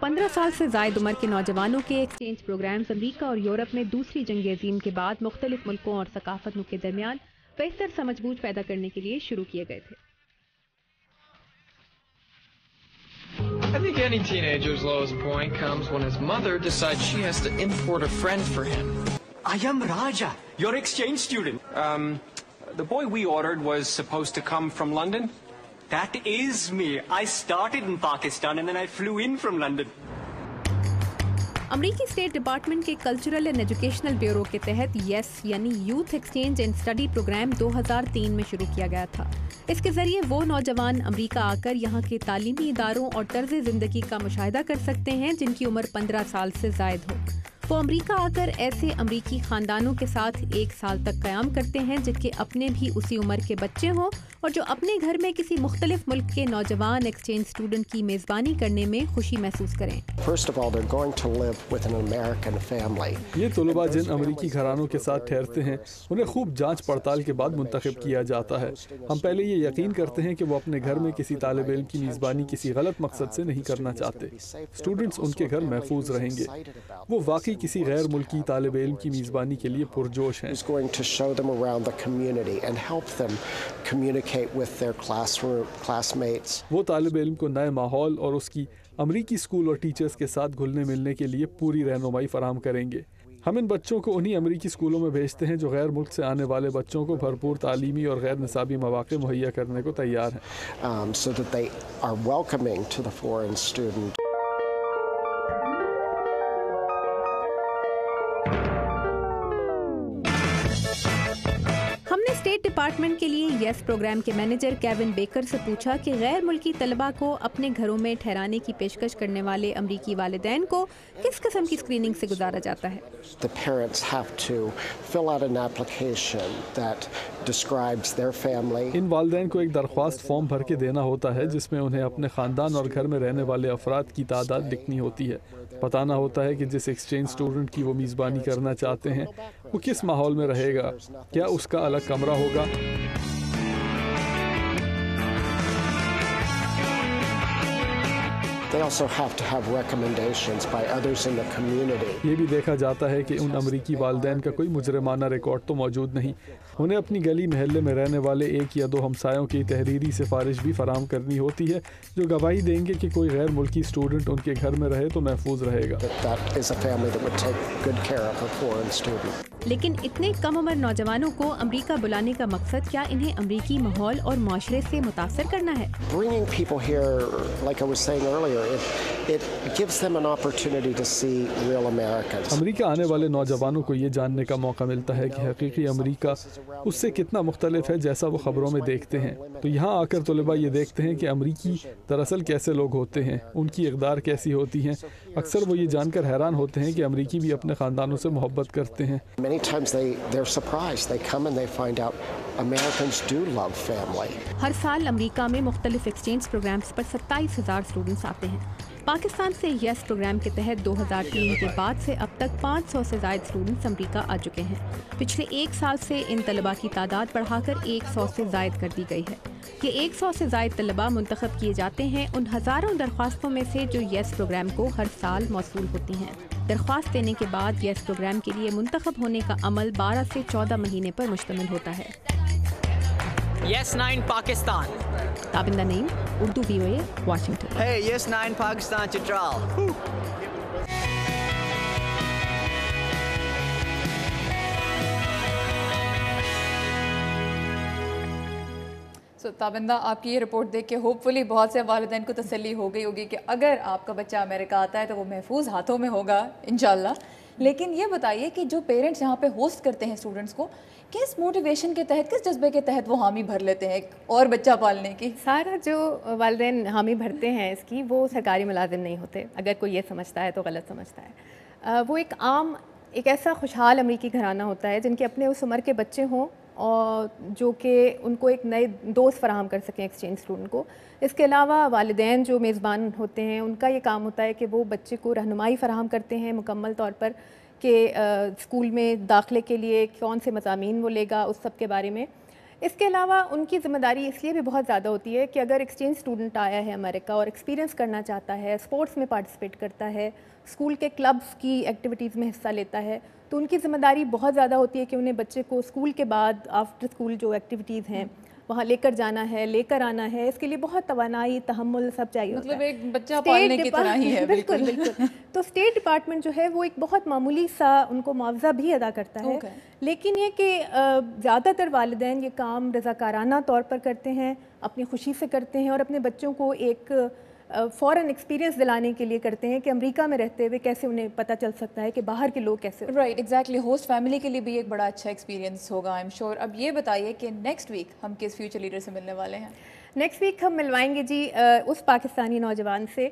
پندرہ سال سے زائد عمر کے نوجوانوں کے ایکسچینج پروگرامز امریکہ اور یورپ میں دوسری جنگ عظیم کے بعد مختلف ملکوں اور ثقافتوں کے درمیان بہتر سمجھ بوجھ پیدا کرنے کے لیے شروع کیے گئے تھے I think any teenager's lowest point comes when his mother decides she has to import a friend for him. I am Raja, your exchange student. Um, the boy we ordered was supposed to come from London? That is me. I started in Pakistan and then I flew in from London. امریکی state department کے cultural and educational bureau کے تحت YES یعنی youth exchange and study programme دو ہزار تین میں شروع کیا گیا تھا اس کے ذریعے وہ نوجوان امریکہ آ کر یہاں کے تعلیمی اداروں اور طرز زندگی کا مشاہدہ کر سکتے ہیں جن کی عمر پندرہ سال سے زائد ہو وہ امریکہ آ کر ایسے امریکی خاندانوں کے ساتھ ایک سال تک قیام کرتے ہیں جن کے اپنے بھی اسی عمر کے بچے ہوں اور جو اپنے گھر میں کسی مختلف ملک کے نوجوان ایکسچینج اسٹوڈنٹ کی میزبانی کرنے میں خوشی محسوس کریں۔ یہ طلباء جن امریکی گھرانوں کے ساتھ ٹھہرتے ہیں انہیں خوب جانچ پڑتال کے بعد منتخب کیا جاتا ہے۔ ہم پہلے یہ یقین کرتے ہیں کہ وہ اپنے گھر میں کسی طالب علم کی میزبانی کسی غلط مقصد سے نہیں کرنا چاہتے۔ اسٹوڈنٹس ان کے گھر محفوظ رہیں گے۔ وہ واقعی کسی غیر ملکی طالب علم کی میزبانی کے لیے پرجوش ہیں۔ وہ طالب علم کو نئے ماحول اور اس کی امریکی اسکول اور ٹیچرز کے ساتھ گھلنے ملنے کے لیے پوری رہنمائی فراہم کریں گے۔ ہم ان بچوں کو انہی امریکی اسکولوں میں بھیجتے ہیں جو غیر ملک سے آنے والے بچوں کو بھرپور تعلیمی اور غیر نصابی مواقع مہیا کرنے کو تیار ہیں۔ ہم نے اسٹیٹ ڈپارٹمنٹ کے لیے یس پروگرام کے مینیجر کیون بیکر سے پوچھا کہ غیر ملکی طلبہ کو اپنے گھروں میں ٹھہرانے کی پیشکش کرنے والے امریکی والدین کو کس قسم کی اسکریننگ سے گزارا جاتا ہے؟ ان والدین کو ایک درخواست فارم بھر کے دینا ہوتا ہے جس میں انہیں اپنے خاندان اور گھر میں رہنے والے افراد کی تعداد لکھنی ہوتی ہے۔ بتانا ہوتا ہے کہ جس ایکسچینج اسٹوڈنٹ کی وہ میزبانی کرنا چاہتے ہیں، وہ کس ماحول میں رہے گا؟ کیا اس کا الگ کمرہ ہوگا؟ یہ بھی دیکھا جاتا ہے کہ ان امریکی والدین کا کوئی مجرمانہ ریکارڈ تو موجود نہیں۔ انہیں اپنی گلی محلے میں رہنے والے ایک یا دو ہمسایوں کی تحریری سفارش بھی فراہم کرنی ہوتی ہے جو گواہی دیں گے کہ کوئی غیر ملکی اسٹوڈنٹ ان کے گھر میں رہے تو محفوظ رہے گا۔ لیکن اتنے کم عمر نوجوانوں کو امریکہ بلانے کا مقصد کیا انہیں امریکی ماحول اور معاشرے سے متاثر کرنا ہے؟ امریکہ آنے والے نوجوانوں کو یہ جاننے کا موقع ملتا ہے کہ حقیقی امریکہ اس سے کتنا مختلف ہے جیسا وہ خبروں میں دیکھتے ہیں۔ تو یہاں آ کر طلباء یہ دیکھتے ہیں کہ امریکی دراصل کیسے لوگ ہوتے ہیں ان کی اقدار کیسی ہوتی ہیں۔ اکثر وہ یہ جان کر حیران ہوتے ہیں کہ امریکی بھی اپنے خاندانوں سے محبت کرتے ہیں۔ ہر سال امریکہ میں مختلف ایکسچینج پروگرامز پر ستائیس ہزار اسٹوڈنٹس آتے ہیں۔ پاکستان سے یس پروگرام کے تحت دو ہزار تین کے بعد سے اب تک پانچ سو سے زائد اسٹوڈنٹس امریکہ آ چکے ہیں۔ پچھلے ایک سال سے ان طلباء کی تعداد بڑھا کر ایک سو سے زائد کر دی گئی ہے۔ یہ ایک سو سے زائد طلباء منتخب کیے جاتے ہیں ان ہزاروں درخواستوں میں سے جو یس پروگرام کو ہر سال موصول ہوتی ہیں۔ درخواست دینے کے بعد یس پروگرام کے لیے منتخب ہونے کا عمل بارہ سے چودہ مہینے پر مشتمل ہوتا ہے۔ YES nine Pakistan Tabinda Naeem Urdu V O A Washington Hey, yes nine Pakistan Chitral. So Tabinda آپ کی یہ رپورٹ دیکھ کے ہوپ فلی بہت سے والدین کو تسلی ہو گئی ہوگی کہ اگر آپ کا بچہ امریکہ آتا ہے تو وہ محفوظ ہاتھوں میں ہوگا انشاءاللہ لیکن یہ بتائیے کہ جو پیرنٹس یہاں پہ ہوسٹ کرتے ہیں اسٹوڈنٹس کو، کس موٹیویشن کے تحت، کس جذبے کے تحت وہ حامی بھر لیتے ہیں اور بچہ پالنے کی؟ سارا جو والدین حامی بھرتے ہیں اس کی، وہ سرکاری ملازم نہیں ہوتے، اگر کوئی یہ سمجھتا ہے تو غلط سمجھتا ہے۔ وہ ایک عام ایک ایسا خوشحال امریکی گھرانہ ہوتا ہے جن کے اپنے اس عمر کے بچے ہوں اور جو کہ ان کو ایک نئے دوست فراہم کر سکیں ایکسچینج اسٹوڈنٹ کو۔ اس کے علاوہ والدین جو میزبان ہوتے ہیں، ان کا یہ کام ہوتا ہے کہ وہ بچے کو رہنمائی فراہم کرتے ہیں مکمل طور پر کہ اسکول میں داخلے کے لیے کون سے مضامین وہ لے گا، اس سب کے بارے میں۔ اس کے علاوہ ان کی ذمہ داری اس لیے بھی بہت زیادہ ہوتی ہے کہ اگر ایکسچینج اسٹوڈنٹ آیا ہے امریکہ اور ایکسپیرینس کرنا چاہتا ہے اسپورٹس میں پارٹیسپیٹ کرتا ہے اسکول کے کلبس کی ایکٹیویٹیز میں حصہ لیتا ہے، تو ان کی ذمہ داری بہت زیادہ ہوتی ہے کہ انہیں بچے کو اسکول کے بعد آفٹر اسکول جو ایکٹیویٹیز ہیں وہاں لے کر جانا ہے لے کر آنا ہے اس کے لیے بہت توانائی تحمل سب چاہیے مطلب ایک بچہ پالنے کی طرح ہی ہے بالکل بالکل۔ تو اسٹیٹ ڈپارٹمنٹ جو ہے وہ ایک بہت معمولی سا ان کو معاوضہ بھی ادا کرتا ہے۔ لیکن یہ کہ زیادہ تر والدین یہ کام رضاکارانہ طور پر کرتے ہیں اپنی خوشی سے کرتے ہیں اور اپنے بچوں کو ایک فوراً ایکسپیرینس دلانے کے لیے کرتے ہیں کہ امریکہ میں رہتے ہوئے کیسے انہیں پتہ چل سکتا ہے کہ باہر کے لوگ کیسے رائٹ ایگزیکٹلی ہوسٹ فیملی کے لیے بھی ایک بڑا اچھا ایکسپیرینس ہوگا آئی ایم شیور اب یہ بتائیے کہ نیکسٹ ویک ہم کس فیوچر لیڈر سے ملنے والے ہیں؟ نیکسٹ ویک ہم ملوائیں گے جی اس پاکستانی نوجوان سے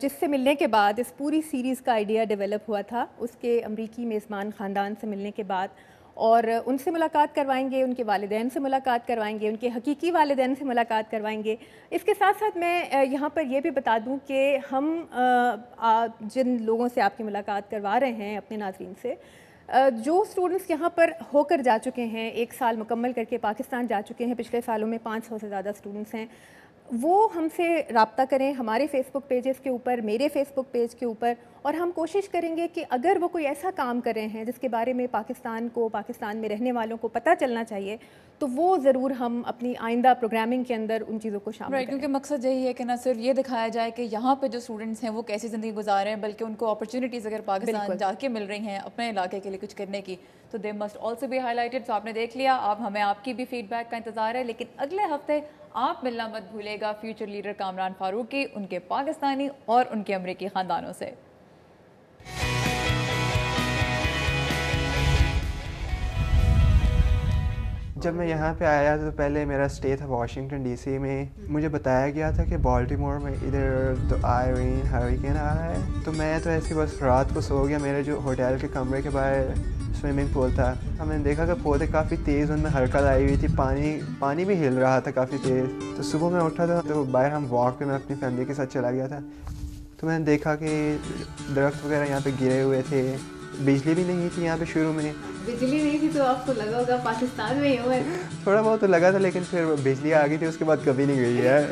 جس سے ملنے کے بعد اس پوری سیریز کا آئیڈیا ڈیولپ ہوا تھا اس کے امریکی میزبان خاندان سے ملنے کے بعد۔ اور ان سے ملاقات کروائیں گے، ان کے والدین سے ملاقات کروائیں گے، ان کے حقیقی والدین سے ملاقات کروائیں گے۔ اس کے ساتھ ساتھ میں یہاں پر یہ بھی بتا دوں کہ ہم جن لوگوں سے آپ کی ملاقات کروا رہے ہیں اپنے ناظرین سے جو اسٹوڈنٹس یہاں پر ہو کر جا چکے ہیں، ایک سال مکمل کر کے پاکستان جا چکے ہیں، پچھلے سالوں میں پانچ سو سے زیادہ اسٹوڈنٹس ہیں۔ وہ ہم سے رابطہ کریں ہمارے فیس بک پیجز کے اوپر، میرے فیس بک پیج کے اوپر اور ہم کوشش کریں گے کہ اگر وہ کوئی ایسا کام کر رہے ہیں جس کے بارے میں پاکستان کو پاکستان میں رہنے والوں کو پتہ چلنا چاہیے تو وہ ضرور ہم اپنی آئندہ پروگرامنگ کے اندر ان چیزوں کو شامل کریں۔ کیونکہ مقصد یہی ہے کہ نہ صرف یہ دکھایا جائے کہ یہاں پہ جو اسٹوڈنٹس ہیں وہ کیسی زندگی گزار رہے ہیں بلکہ ان کو اپرچونیٹیز اگر پاکستان جا کے مل رہی ہیں اپنے علاقے کے لیے کچھ کرنے کی تو they must also be highlighted تو آپ نے دیکھ لیا آپ ہمیں آپ کی بھی فیڈ بیک کا انتظار ہے لیکن اگلے ہفتے آپ ملنا مت بھولے گا فیوچر لیڈر کامران فاروقی ان کے پاکستانی اور ان کے امریکی خاندانوں سے۔ جب میں یہاں پہ آیا تو پہلے میرا اسٹے تھا واشنگٹن ڈی سی میں۔ مجھے بتایا گیا تھا کہ بالٹیمور میں ادھر تو آئے آئرین ہریکین آ رہا ہے۔ تو میں تو ایسی بس رات کو سو گیا، میرے جو ہوٹل کے کمرے کے باہر سوئمنگ پول تھا۔ ہم نے دیکھا کہ پودے کافی تیز، ان میں حرکت آئی ہوئی تھی، پانی پانی بھی ہل رہا تھا کافی تیز۔ تو صبح میں اٹھا تھا، تو باہر ہم واک پہ میں اپنی فیملی کے ساتھ چلا گیا تھا۔ تو میں نے دیکھا کہ درخت وغیرہ یہاں پہ گرے ہوئے تھے۔ بجلی بھی نہیں تھی یہاں پہ شروع میں۔ بجلی نہیں تھی تو آپ کو لگا ہوگا پاکستان میں ہوں تھوڑا بہت تو لگا تھا لیکن پھر بجلی آ گئی تھی، اس کے بعد کبھی نہیں گئی ہے۔